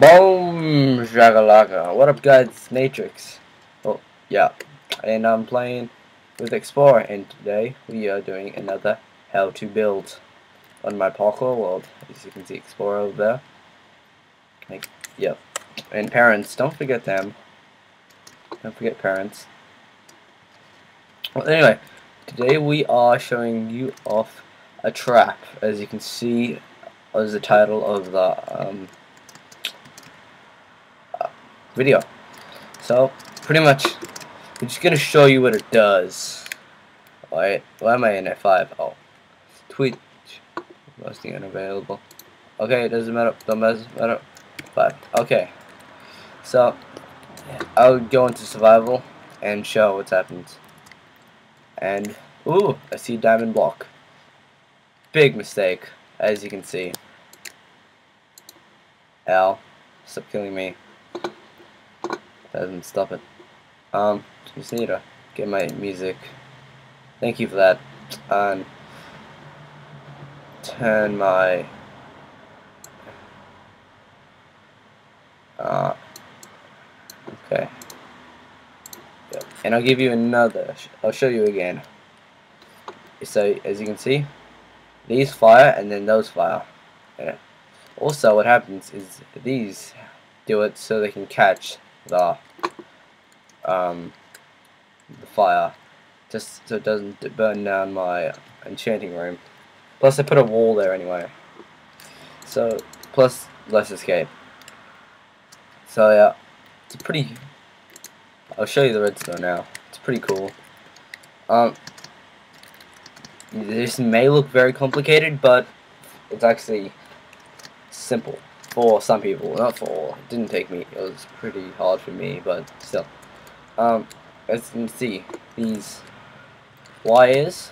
Boom, Shagalaka. What up, guys? Natrix. Oh, yeah. And I'm playing with Explorer, and today we are doing another how to build on my parkour world. As you can see, Explorer over there. Like, yep. And parents, don't forget them. Don't forget parents. Well, anyway, today we are showing you off a trap. As you can see, as the title of the um, video. So, pretty much, I'm just going to show you what it does. Why, why am I in F5? Oh, Twitch, Rusty unavailable. Okay, it doesn't matter, don't matter, but, okay. So, I'll go into survival and show what's happened. And, ooh, I see diamond block. Big mistake, as you can see. Al, stop killing me doesn't stop it. Um, just need to get my music. Thank you for that. And turn my uh, okay. Yep. And I'll give you another. I'll show you again. So as you can see, these fire and then those fire. Yeah. Also, what happens is these do it so they can catch the um, the fire just so it doesn't burn down my enchanting room. Plus I put a wall there anyway. So plus less escape. So yeah, it's pretty I'll show you the redstone now. It's pretty cool. Um this may look very complicated, but it's actually simple for some people, not for all. It didn't take me, it was pretty hard for me, but still. Um, as you can see, these wires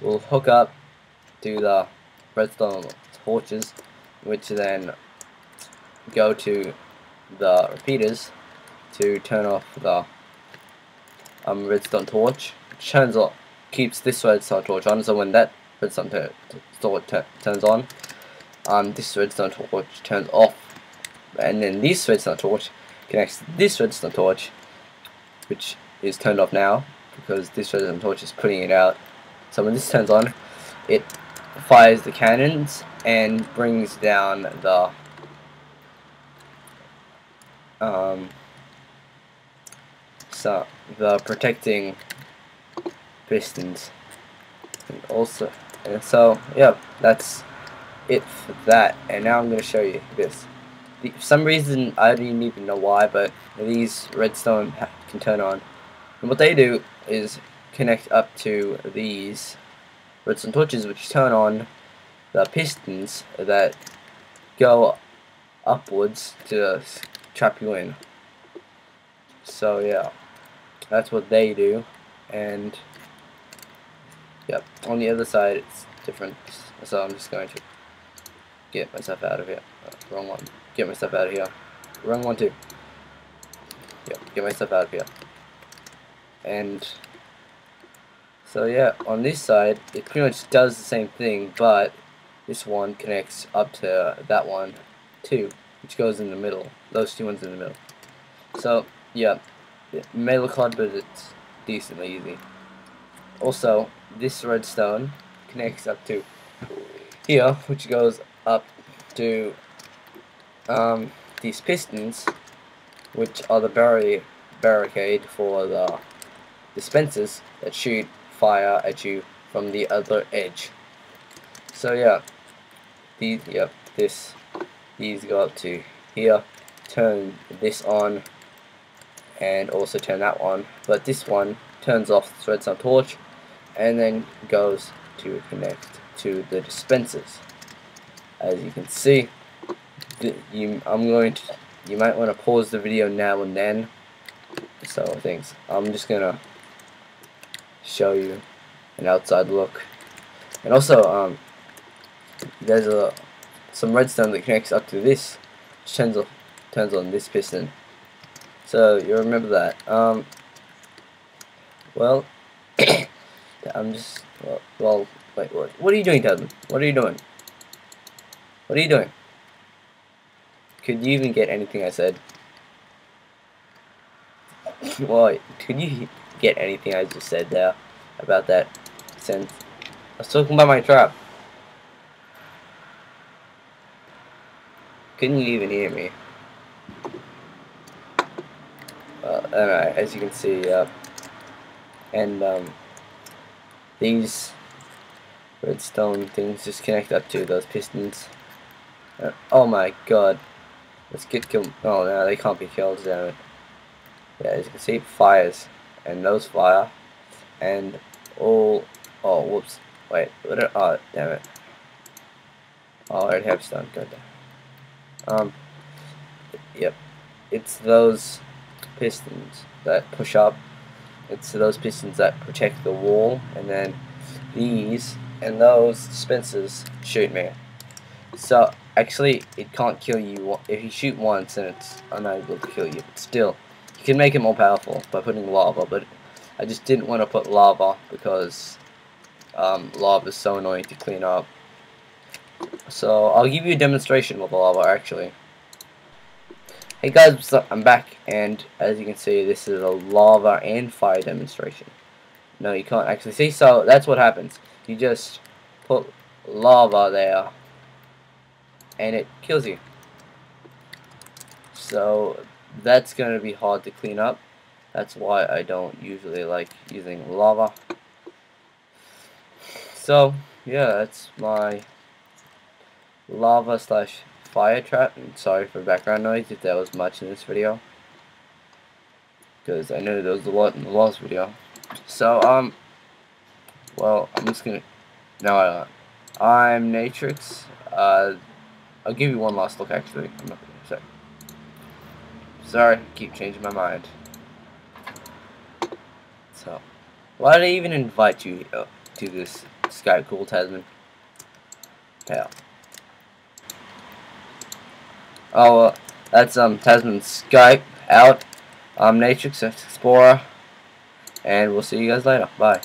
will hook up to the redstone torches, which then go to the repeaters to turn off the um, redstone torch, which turns off, keeps this redstone torch on, so when that redstone torch turns on, um, this redstone torch turns off. And then this redstone torch connects to this redstone torch which is turned off now because this redstone torch is putting it out. So when this turns on it fires the cannons and brings down the um, so the protecting pistons. And also and so yeah that's it for that. And now I'm going to show you this. The, for some reason, I don't even know why, but these redstone can turn on. And what they do is connect up to these redstone torches, which turn on the pistons that go upwards to trap you in. So yeah, that's what they do. And yep, on the other side it's different. So I'm just going to get myself out of here. Oh, wrong one. Get myself out of here. Wrong one too. Yep, get myself out of here. And so yeah, on this side, it pretty much does the same thing, but this one connects up to that one too, which goes in the middle. Those two ones in the middle. So yeah, it may look hard, but it's decently easy. Also, this redstone connects up to here, which goes up to um, these pistons, which are the barri barricade for the dispensers that shoot fire at you from the other edge. So yeah, these yep, this these go up to here, turn this on, and also turn that one. But this one turns off the redstone torch, and then goes to connect to the dispensers as you can see you I'm going to you might want to pause the video now and then. So things I'm just gonna show you an outside look. And also um, there's a some redstone that connects up to this turns on, turns on this piston. So you remember that. Um, well I'm just well, well wait what what are you doing Desmond what are you doing what are you doing? could you even get anything I said? well, could you get anything I just said there about that sense? I was talking about my trap. Couldn't you even hear me? Well, alright, as you can see, uh, and um, these redstone things just connect up to those pistons. Uh, oh my god. Let's get killed. Oh no, they can't be killed, damn it. Yeah, as you can see, fires. And those fire. And all... Oh, whoops. Wait, what are, oh, damn it. Oh, I already have stone. Good. Um, yep. It's those pistons that push up. It's those pistons that protect the wall. And then these and those dispensers shoot me. So, actually, it can't kill you. If you shoot once, then it's unable to kill you. But still, you can make it more powerful by putting lava, but I just didn't want to put lava because um, lava is so annoying to clean up. So, I'll give you a demonstration with the lava, actually. Hey guys, what's up? I'm back, and as you can see, this is a lava and fire demonstration. No, you can't actually see, so that's what happens. You just put lava there, and it kills you. So that's going to be hard to clean up. That's why I don't usually like using lava. So yeah, that's my lava slash fire trap. And sorry for background noise if there was much in this video. Because I know there was a lot in the last video. So, um, well, I'm just gonna, no, I don't. I'm Natrix. Uh, I'll give you one last look, actually. I'm not say. Sorry, keep changing my mind. So, why did I even invite you uh, to this Skype call, Tasman? Hell. Oh, uh, that's um Tasman Skype out. I'm Natrix Explorer, and we'll see you guys later. Bye.